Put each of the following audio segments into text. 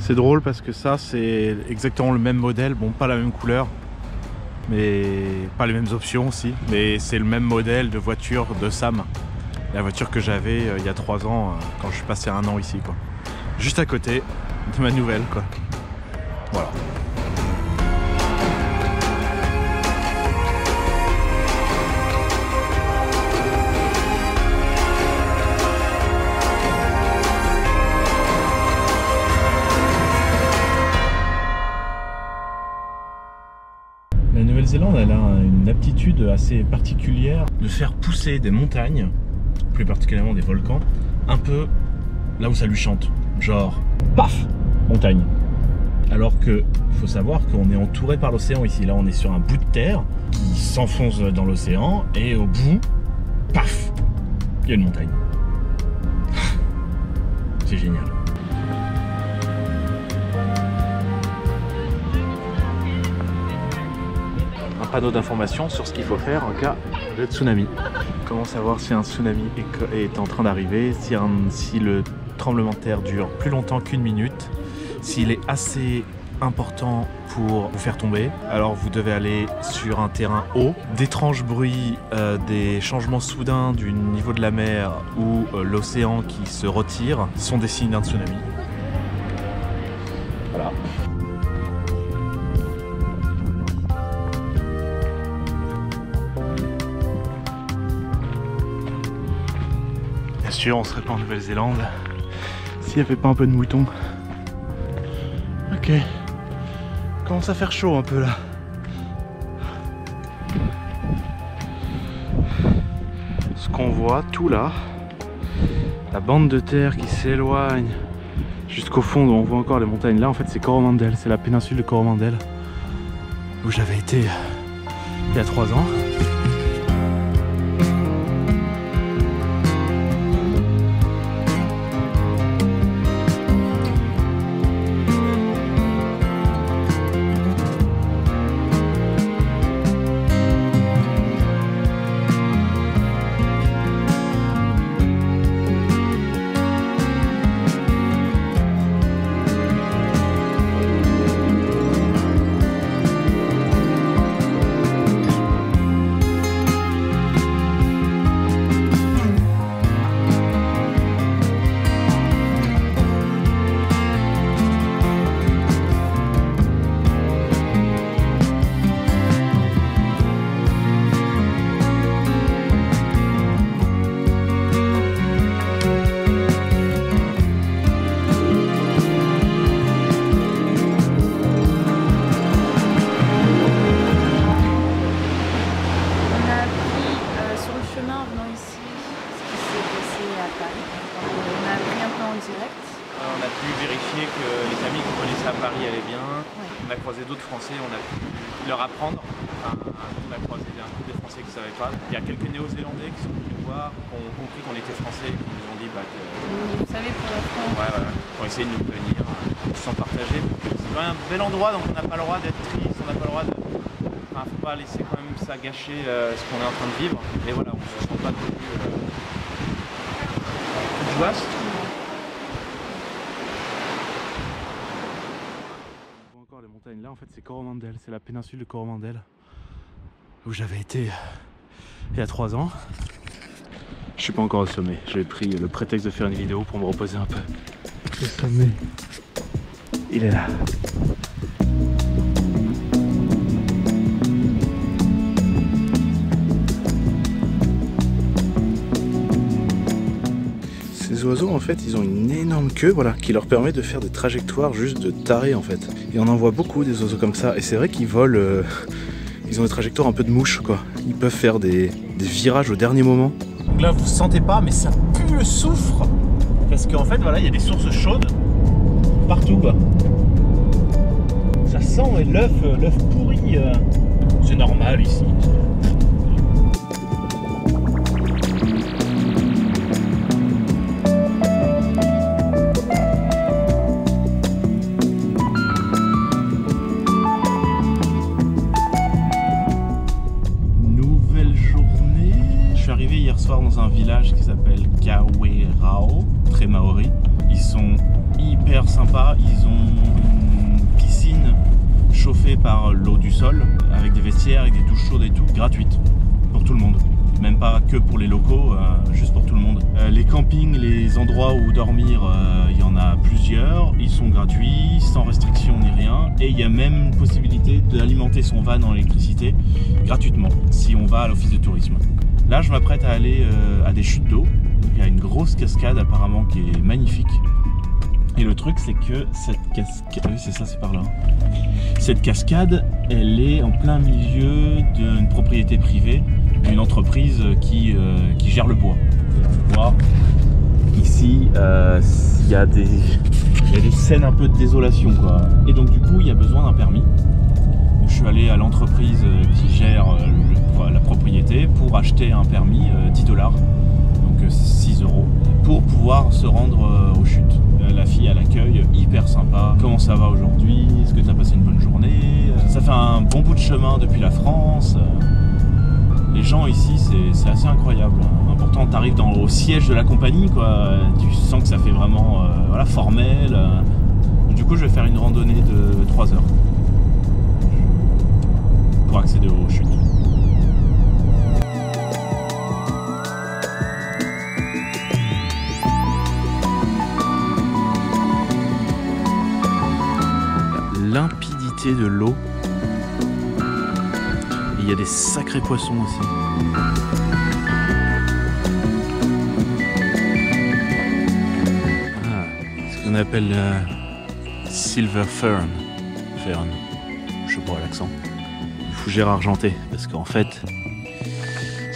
C'est drôle parce que ça, c'est exactement le même modèle. Bon, pas la même couleur, mais pas les mêmes options aussi. Mais c'est le même modèle de voiture de Sam. La voiture que j'avais euh, il y a 3 ans euh, quand je suis passé un an ici, quoi. Juste à côté de ma nouvelle, quoi. Voilà. Particulière de faire pousser des montagnes, plus particulièrement des volcans, un peu là où ça lui chante. Genre, paf, montagne. Alors que faut savoir qu'on est entouré par l'océan ici. Là, on est sur un bout de terre qui s'enfonce dans l'océan et au bout, paf, il y a une montagne. C'est génial. Panneau d'information sur ce qu'il faut faire en cas de tsunami. Comment savoir si un tsunami est, en train d'arriver, si le tremblement de terre dure plus longtemps qu'une minute, s'il est assez important pour vous faire tomber, alors vous devez aller sur un terrain haut. D'étranges bruits, euh, des changements soudains du niveau de la mer ou euh, l'océan qui se retire sont des signes d'un tsunami. On serait pas en Nouvelle-Zélande s'il n'y avait pas un peu de moutons. Ok. Commence à faire chaud un peu là. Ce qu'on voit tout là, la bande de terre qui s'éloigne jusqu'au fond où on voit encore les montagnes. Là en fait c'est Coromandel, c'est la péninsule de Coromandel où j'avais été il y a trois ans. Paris allaient bien. Ouais. On a croisé d'autres Français, on a pu leur apprendre. Enfin, on a croisé un coup des Français qui ne savaient pas. Il y a quelques Néo-Zélandais qui sont venus nous voir, qui ont compris qu'on était Français et qui nous ont dit bah, que, Vous savez, pour France, ouais, voilà, qui ont essayé de nous prévenir, euh, sans partager. C'est quand même un bel endroit, donc on n'a pas le droit d'être triste, on n'a pas le droit de. Enfin, faut pas laisser quand même ça gâcher euh, ce qu'on est en train de vivre. Mais voilà, on se sent pas non plus. Euh... de joie. On voit encore les montagnes. Là, en fait, c'est Coromandel, c'est la péninsule de Coromandel où j'avais été il y a trois ans. Je suis pas encore au sommet. J'ai pris le prétexte de faire une vidéo pour me reposer un peu. Le sommet, il est là. En fait, ils ont une énorme queue, voilà, qui leur permet de faire des trajectoires juste de tarés, en fait. Et on en voit beaucoup des oiseaux comme ça. Et c'est vrai qu'ils volent. euh, ils ont des trajectoires un peu de mouche, quoi. Ils peuvent faire des, virages au dernier moment. Donc là, vous sentez pas, mais ça pue le soufre. Parce qu'en fait, voilà, il y a des sources chaudes partout, quoi. Ça sent l'œuf, l'œuf pourri. euh, C'est normal ici. Douches chaudes et tout, gratuite pour tout le monde. Même pas que pour les locaux, euh, juste pour tout le monde. Euh, les campings, les endroits où dormir, euh, il y en a plusieurs. Ils sont gratuits, sans restriction ni rien. Et il y a même possibilité d'alimenter son van en électricité gratuitement si on va à l'office de tourisme. Là, je m'apprête à aller euh, à des chutes d'eau. Il y a une grosse cascade apparemment qui est magnifique. Et le truc, c'est que cette cascade. Oui, c'est ça, c'est par là. Cette cascade, elle est en plein milieu d'une propriété privée d'une entreprise qui, euh, qui gère le bois. Ici, euh, il y, a des- il y a des scènes un peu de désolation. Quoi. Et donc, du coup, il y a besoin d'un permis. Donc, je suis allé à l'entreprise qui gère euh, le- la propriété pour acheter un permis, euh, 10 dollars, euh, 6 euros, pour pouvoir se rendre euh, aux chutes. La fille à l'accueil, hyper sympa. Comment ça va aujourd'hui? Est-ce que tu as passé une bonne journée? Euh, Ça fait un bon bout de chemin depuis la France. Euh, Les gens ici, c'est- assez incroyable. Pourtant, tu arrives au siège de la compagnie, quoi. Tu sens que ça fait vraiment voilà, formel. Du coup, je vais faire une randonnée de 3 heures pour accéder aux chutes. Limpidité de l'eau. Il y a des sacrés poissons aussi. Ah, ce qu'on appelle euh, silver fern. Fern. Je sais pas l'accent. Fougère argentée. Parce qu'en fait,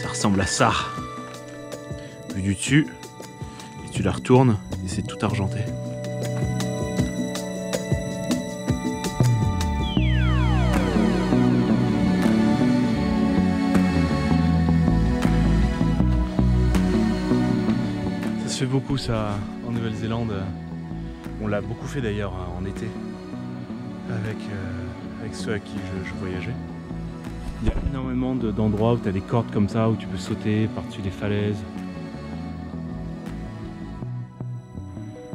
ça ressemble à ça. Vu du dessus, et tu la retournes, et c'est tout argenté. Beaucoup ça en Nouvelle-Zélande. On l'a beaucoup fait d'ailleurs hein, en été avec, euh, avec ceux à qui je, voyageais. Il y a énormément de- d'endroits où tu as des cordes comme ça, où tu peux sauter par-dessus des falaises.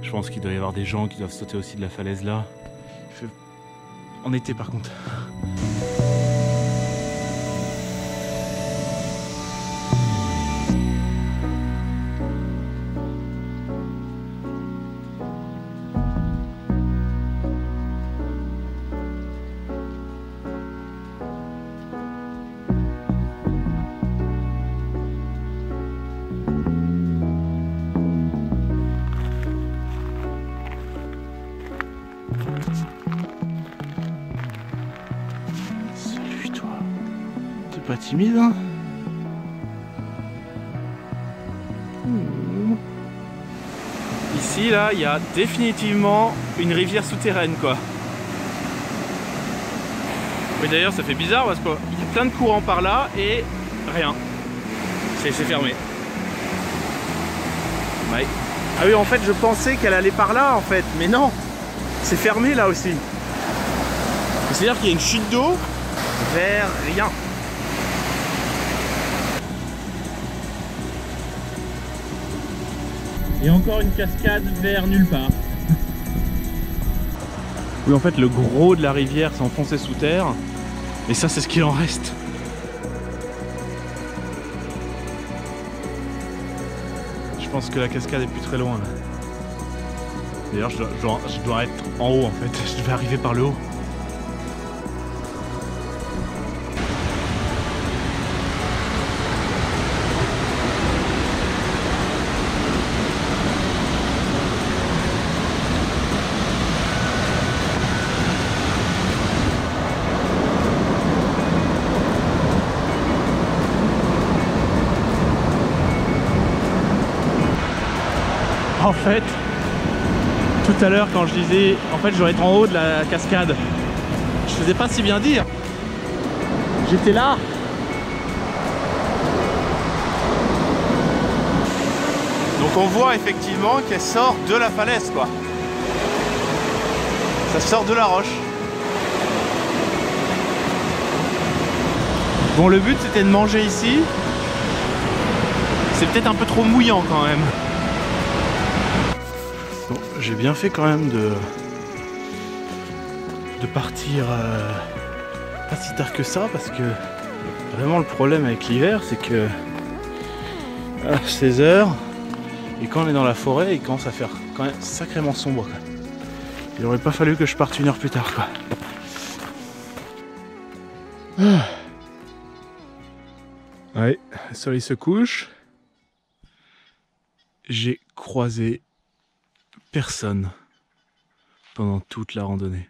Je pense qu'il doit y avoir des gens qui doivent sauter aussi de la falaise là. En été par contre. Timide hein Ici là, il y a définitivement une rivière souterraine quoi. Oui d'ailleurs ça fait bizarre parce qu'il y a plein de courants par là et rien. C'est fermé. Ah oui en fait je pensais qu'elle allait par là en fait, mais non C'est fermé là aussi. C'est-à-dire qu'il y a une chute d'eau vers rien. Et encore une cascade vers nulle part. Oui, en fait, le gros de la rivière s'est enfoncé sous terre. Et ça, c'est ce qu'il en reste. Je pense que la cascade est plus très loin. D'ailleurs, je dois, être en haut en fait. Je devais arriver par le haut. Fait, tout à l'heure quand je disais en fait je dois être en haut de la cascade, je faisais pas si bien dire. J'étais là. Donc on voit effectivement qu'elle sort de la falaise quoi. Ça sort de la roche. Bon le but c'était de manger ici. C'est peut-être un peu trop mouillant quand même. J'ai bien fait quand même de de partir euh, pas si tard que ça parce que vraiment le problème avec l'hiver c'est que à 16 heures et quand on est dans la forêt il commence à faire quand même sacrément sombre quoi. Il aurait pas fallu que je parte une heure plus tard quoi. Ah. Le soleil se couche. J'ai croisé personne pendant toute la randonnée.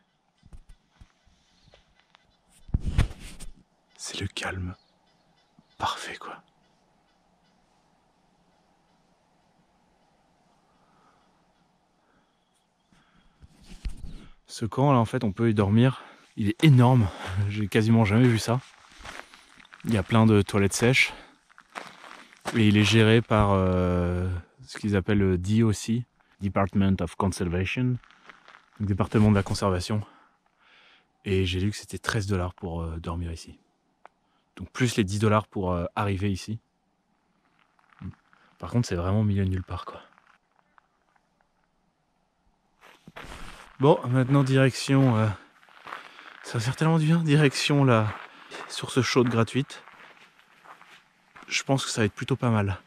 C'est le calme. Parfait quoi. Ce camp là en fait on peut y dormir. Il est énorme. J'ai quasiment jamais vu ça. Il y a plein de toilettes sèches. Et il est géré par euh, ce qu'ils appellent le DOC, Department of Conservation, département de la conservation. Et j'ai lu que c'était 13 dollars pour euh, dormir ici. Donc plus les 10 dollars pour euh, arriver ici. Par contre, c'est vraiment au milieu de nulle part, quoi. Bon, maintenant direction. euh, ça va faire tellement du bien, direction la source chaude gratuite. Je pense que ça va être plutôt pas mal.